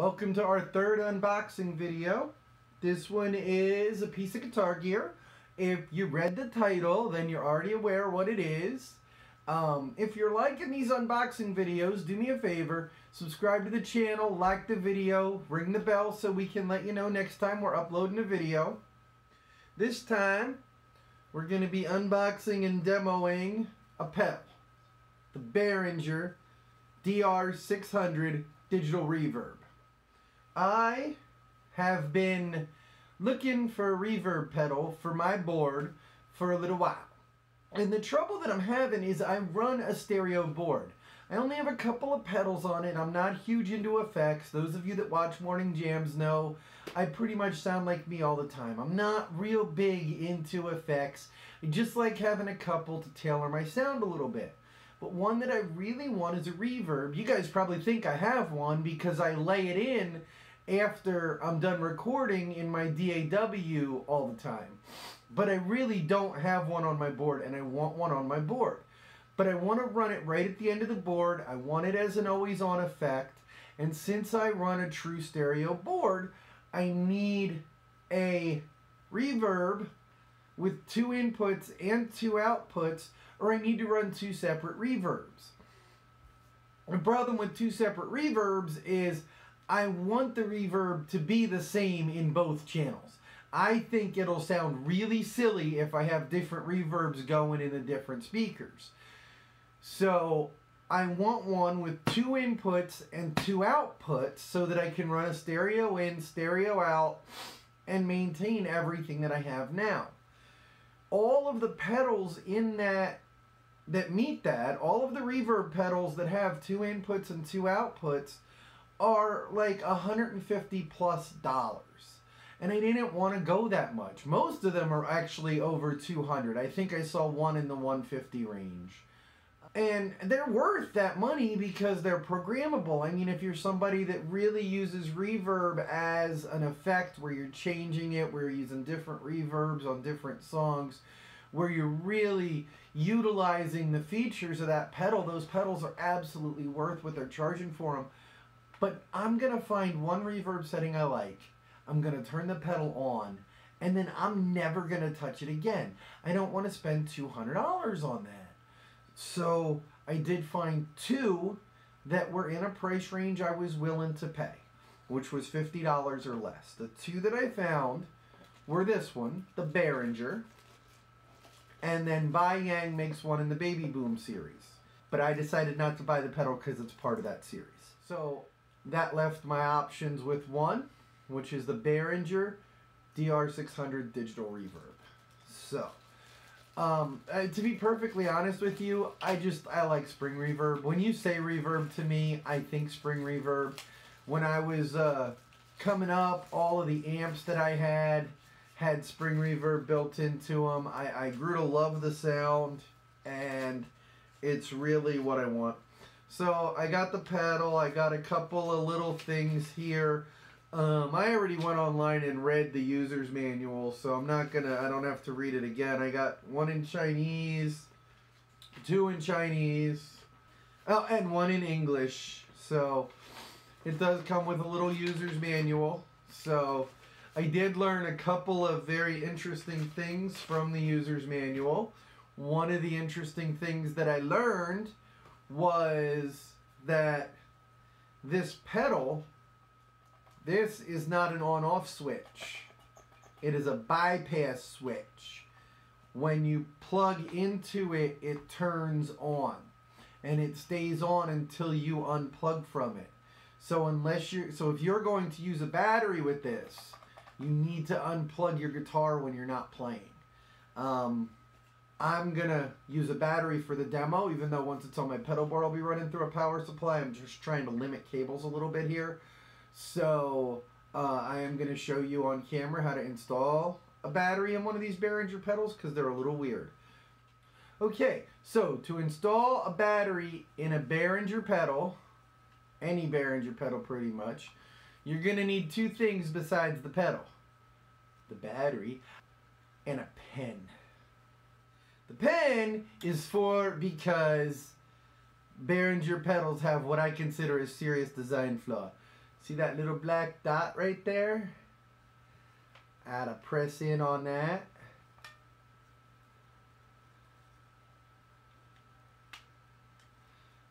Welcome to our third unboxing video. This one is a piece of guitar gear. If you read the title, then you're already aware what it is. Um, if you're liking these unboxing videos, do me a favor, subscribe to the channel, like the video, ring the bell so we can let you know next time we're uploading a video. This time, we're going to be unboxing and demoing a pedal, the Behringer DR600 Digital Reverb. I have been looking for a reverb pedal for my board for a little while. And the trouble that I'm having is I run a stereo board. I only have a couple of pedals on it. I'm not huge into effects. Those of you that watch Morning Jams know I pretty much sound like me all the time. I'm not real big into effects. I just like having a couple to tailor my sound a little bit. But one that I really want is a reverb. You guys probably think I have one because I lay it in after I'm done recording in my DAW all the time. But I really don't have one on my board and I want one on my board. But I want to run it right at the end of the board. I want it as an always on effect. And since I run a true stereo board, I need a reverb with two inputs and two outputs or I need to run two separate reverbs. The problem with two separate reverbs is I want the reverb to be the same in both channels. I think it'll sound really silly if I have different reverbs going in the different speakers. So I want one with two inputs and two outputs so that I can run a stereo in, stereo out, and maintain everything that I have now. All of the pedals in that that meet that, all of the reverb pedals that have two inputs and two outputs are like 150 plus dollars. And I didn't want to go that much. Most of them are actually over 200. I think I saw one in the 150 range. And they're worth that money because they're programmable. I mean, if you're somebody that really uses reverb as an effect where you're changing it, where you're using different reverbs on different songs, where you're really utilizing the features of that pedal, those pedals are absolutely worth what they're charging for them. But I'm going to find one reverb setting I like. I'm going to turn the pedal on. And then I'm never going to touch it again. I don't want to spend $200 on that. So I did find two that were in a price range I was willing to pay, which was $50 or less. The two that I found were this one, the Behringer, and then Biyang makes one in the Baby Boom series. But I decided not to buy the pedal because it's part of that series. So that left my options with one, which is the Behringer DR600 Digital Reverb. So, um, uh, to be perfectly honest with you, I just, I like spring reverb. When you say reverb to me, I think spring reverb. When I was uh, coming up, all of the amps that I had, had spring reverb built into them. I, I grew to love the sound and it's really what I want. So I got the pedal, I got a couple of little things here. Um, I already went online and read the user's manual, so I'm not gonna, I don't have to read it again. I got one in Chinese, two in Chinese, oh, and one in English. So it does come with a little user's manual. So I did learn a couple of very interesting things from the user's manual. One of the interesting things that I learned was that this pedal, this is not an on-off switch. It is a bypass switch. When you plug into it, it turns on. And it stays on until you unplug from it. So unless you're, so if you're going to use a battery with this, you need to unplug your guitar when you're not playing. Um, I'm gonna use a battery for the demo, even though once it's on my pedal board, I'll be running through a power supply. I'm just trying to limit cables a little bit here. So uh, I am gonna show you on camera how to install a battery in one of these Behringer pedals because they're a little weird. Okay, so to install a battery in a Behringer pedal, any Behringer pedal pretty much, you're to need two things besides the pedal. The battery and a pen. The pen is for because Behringer pedals have what I consider a serious design flaw. See that little black dot right there? I gotta press in on that.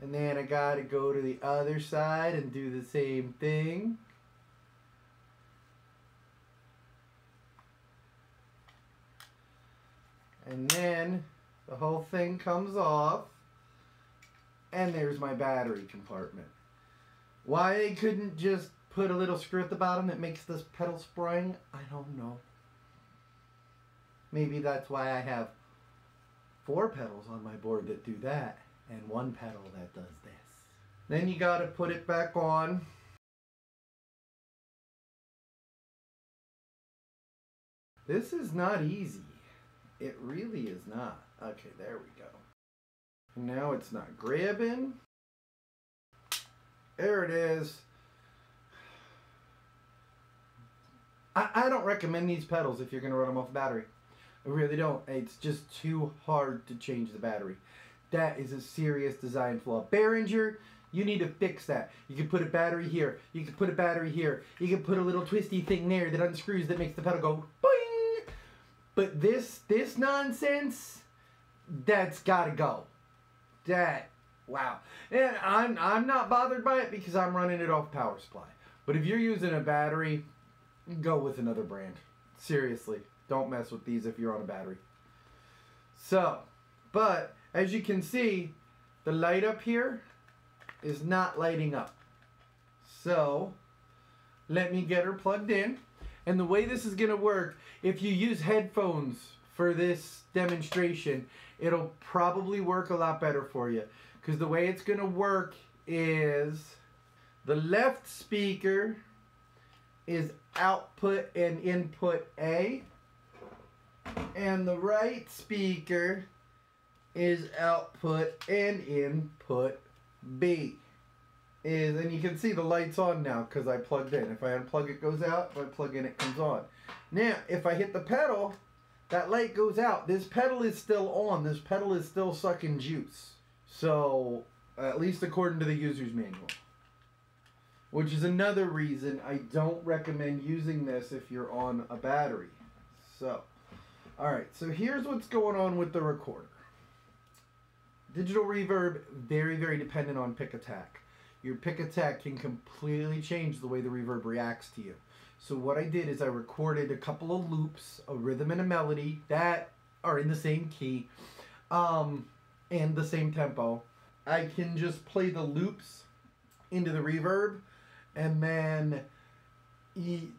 And then I gotta go to the other side and do the same thing. And then the whole thing comes off. And there's my battery compartment. Why they couldn't just put a little screw at the bottom that makes this pedal spring, I don't know. Maybe that's why I have four pedals on my board that do that and one pedal that does this. Then you got to put it back on. This is not easy. It really is not. Okay, there we go. Now it's not grabbing. There it is. I, I don't recommend these pedals if you're going to run them off battery. I really don't. It's just too hard to change the battery. That is a serious design flaw. Behringer, you need to fix that. You can put a battery here. You can put a battery here. You can put a little twisty thing there that unscrews that makes the pedal go boing. But this this nonsense, that's gotta go. That wow. And I'm I'm not bothered by it because I'm running it off power supply. But if you're using a battery, go with another brand. Seriously, don't mess with these if you're on a battery. So, but as you can see, the light up here is not lighting up. So, let me get her plugged in. And the way this is going to work, if you use headphones for this demonstration, it'll probably work a lot better for you. Because the way it's going to work is the left speaker is output and input A. And the right speaker is output and input B. Is and you can see the lights on now because I plugged in. If I unplug it goes out, if I plug in it comes on. Now if I hit the pedal, that light goes out. This pedal is still on. This pedal is still sucking juice. So at least according to the user's manual. Which is another reason I don't recommend using this if you're on a battery. So, alright, so here's what's going on with the recorder. Digital reverb, very, very dependent on pick attack. Your pick attack can completely change the way the reverb reacts to you. So what I did is I recorded a couple of loops, a rhythm and a melody that are in the same key um, and the same tempo. I can just play the loops into the reverb and then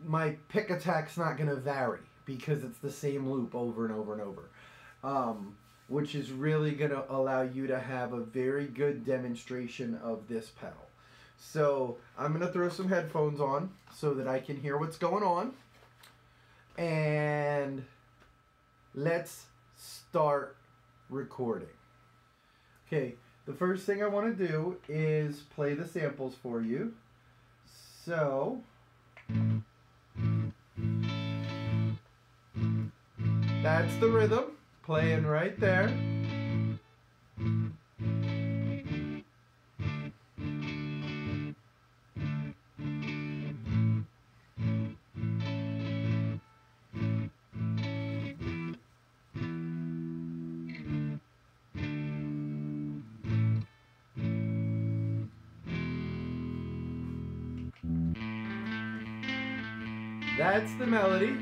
my pick attack's not going to vary because it's the same loop over and over and over. Um, which is really going to allow you to have a very good demonstration of this pedal. So I'm going to throw some headphones on so that I can hear what's going on. And let's start recording. Okay, the first thing I want to do is play the samples for you. So, that's the rhythm playing right there. That's the melody.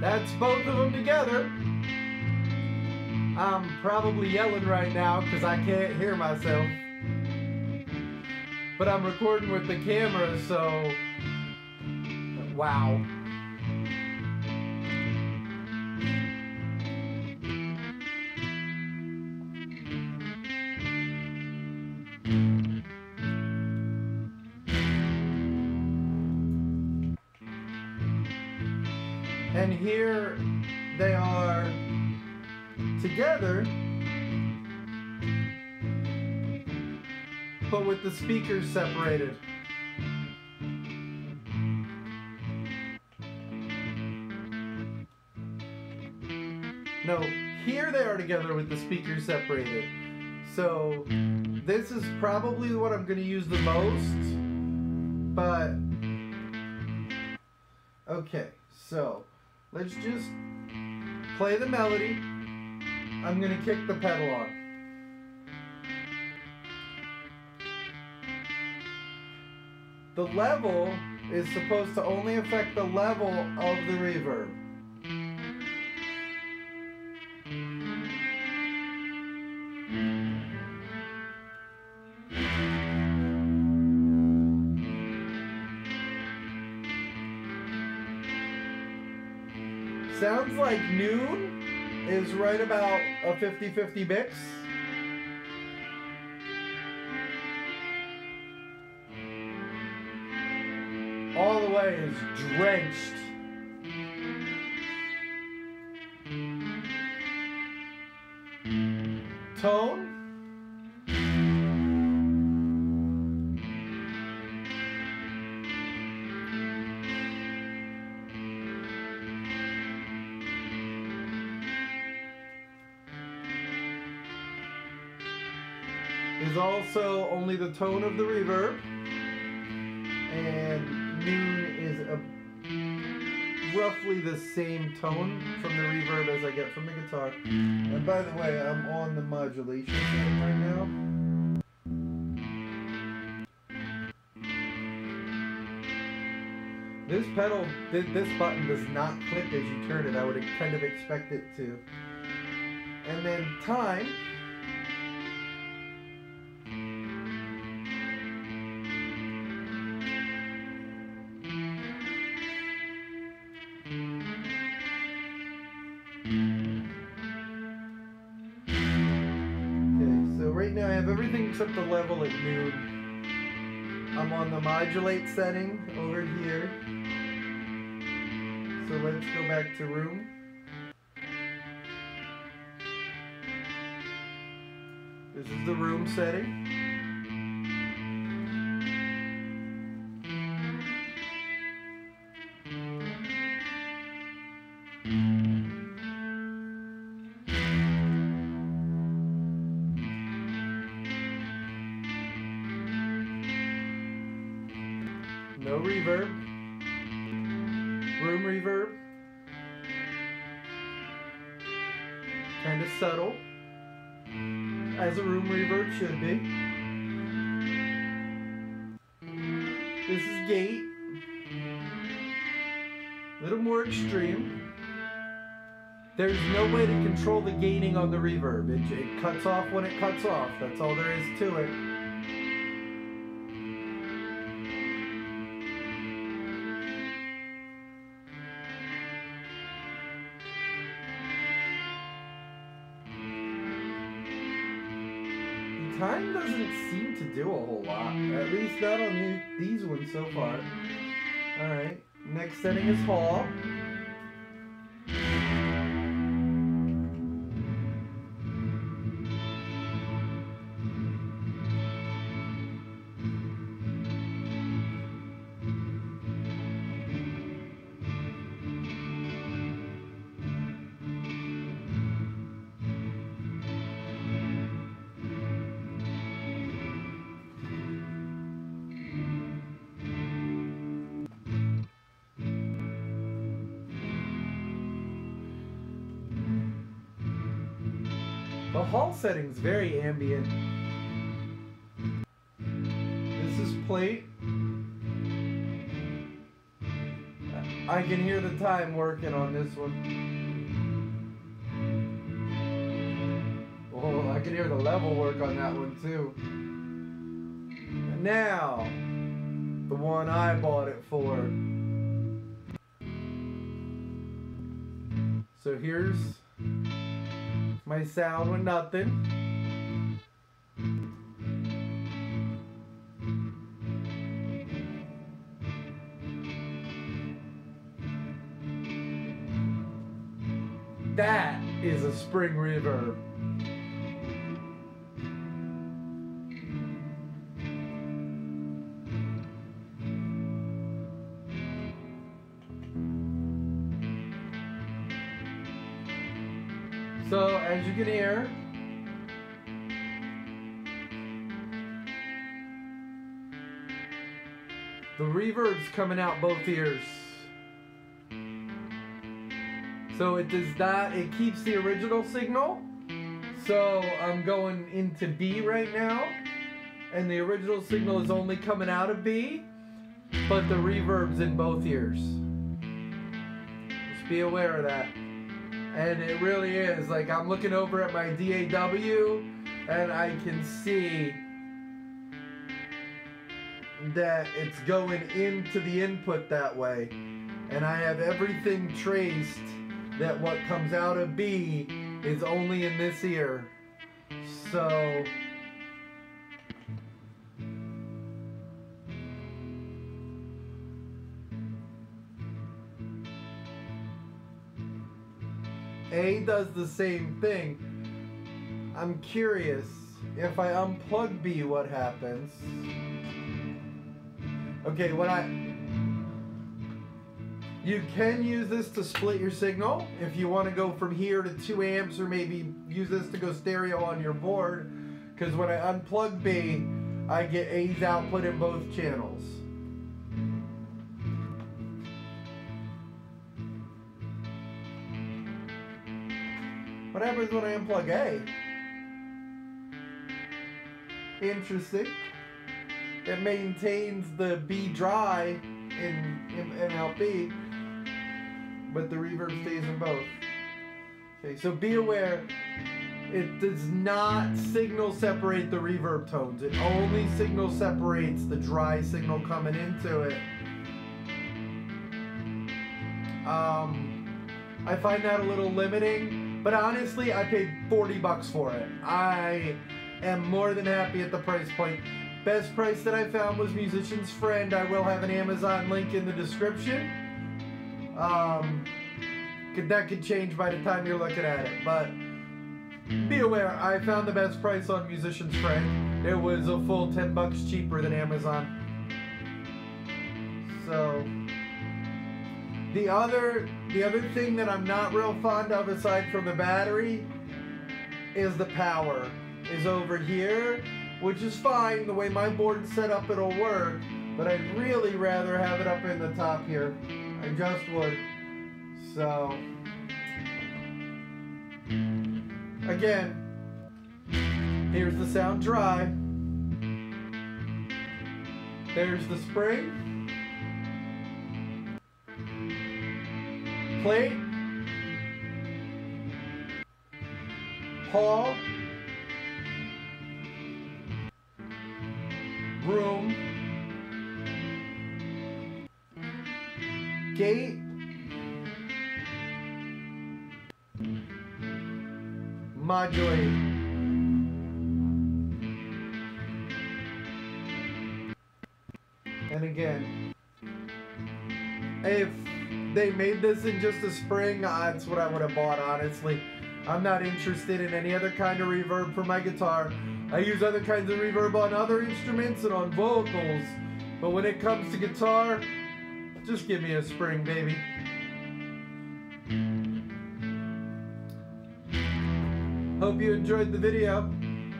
That's both of them together. I'm probably yelling right now because I can't hear myself. But I'm recording with the camera, so wow. And here they are together, but with the speakers separated. No, here they are together with the speakers separated. So this is probably what I'm going to use the most. But okay, so let's just play the melody. I'm going to kick the pedal on. The level is supposed to only affect the level of the reverb. Sounds like noon is right about a 50-50 mix. All the way is drenched. Tone. Also only the tone of the reverb. And noon is a roughly the same tone from the reverb as I get from the guitar. And by the way, I'm on the modulation setting right now. This pedal, this button does not click as you turn it. I would kind of expect it to. And then time. Everything except the level at noon. I'm on the modulate setting over here. So let's go back to room. This is the room setting. No reverb. Room reverb. Kind of subtle. As a room reverb should be. This is gate. A little more extreme. There's no way to control the gating on the reverb. It, it cuts off when it cuts off. That's all there is to it. Time doesn't seem to do a whole lot. At least not on the, these ones so far. Alright, next setting is Hall. The hall setting's very ambient. This is plate. I can hear the time working on this one. Oh, I can hear the level work on that one too. And now, the one I bought it for. So here's my sound with nothing. That is a spring reverb. So as you can hear, the reverb's coming out both ears. So it does not, it keeps the original signal. So I'm going into B right now. And the original signal is only coming out of B. But the reverb's in both ears. Just be aware of that. And it really is. Like I'm looking over at my DAW and I can see that it's going into the input that way. And I have everything traced that what comes out of B is only in this ear. So A does the same thing. I'm curious if I unplug B what happens. Okay, when I you can use this to split your signal if you want to go from here to 2 amps or maybe use this to go stereo on your board because when I unplug B I get A's output in both channels. What happens when I unplug A? Interesting. It maintains the B dry in, in, in but the reverb stays in both. Okay, so be aware, it does not signal separate the reverb tones. It only signal separates the dry signal coming into it. Um, I find that a little limiting but honestly, I paid 40 bucks for it. I am more than happy at the price point. Best price that I found was Musician's Friend. I will have an Amazon link in the description. Um, that could change by the time you're looking at it, but be aware, I found the best price on Musician's Friend. It was a full 10 bucks cheaper than Amazon. So, the other, the other thing that I'm not real fond of aside from the battery is the power is over here, which is fine. The way my board's set up, it'll work. But I'd really rather have it up in the top here. I just would. So, again, here's the sound dry. There's the spring. Plate, hall, room, gate, modulate. And again, they made this in just a spring, uh, that's what I would have bought, honestly. I'm not interested in any other kind of reverb for my guitar. I use other kinds of reverb on other instruments and on vocals. But when it comes to guitar, just give me a spring, baby. Hope you enjoyed the video.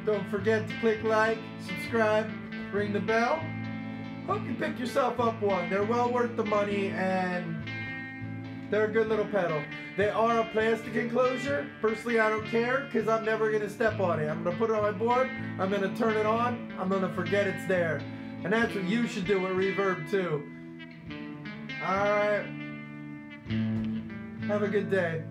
Don't forget to click like, subscribe, ring the bell. Hope you pick yourself up one. They're well worth the money and they're a good little pedal. They are a plastic enclosure. Personally, I don't care because I'm never going to step on it. I'm going to put it on my board. I'm going to turn it on. I'm going to forget it's there. And that's what you should do with Reverb too. Alright. Have a good day.